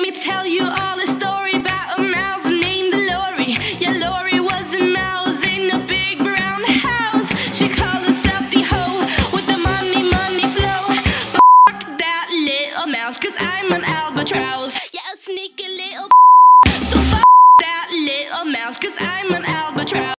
me tell you all a story about a mouse named Lori. Yeah, Lori was a mouse in a big brown house. She called herself the hoe with the money, money flow. But fuck that little mouse, cause I'm an albatross. Yeah, a sneaky little. So fuck that little mouse, cause I'm an albatross.